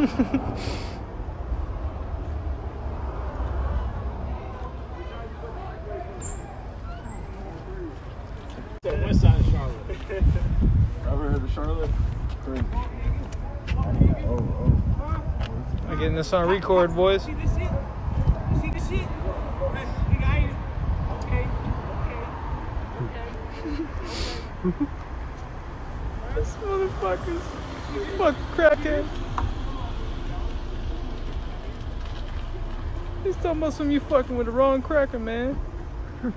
West side of Charlotte. Ever heard of Charlotte? Crazy. Oh, oh. I'm getting this on record, boys. See this shit? You see this shit? Nigga, Okay, okay, okay. This motherfuckers. Fucking crackhead. He's talking about some you fucking with the wrong cracker, man.